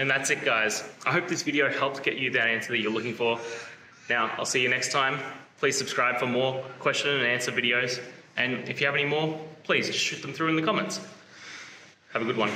And that's it guys. I hope this video helped get you that answer that you're looking for. Now, I'll see you next time. Please subscribe for more question and answer videos. And if you have any more, please shoot them through in the comments. Have a good one.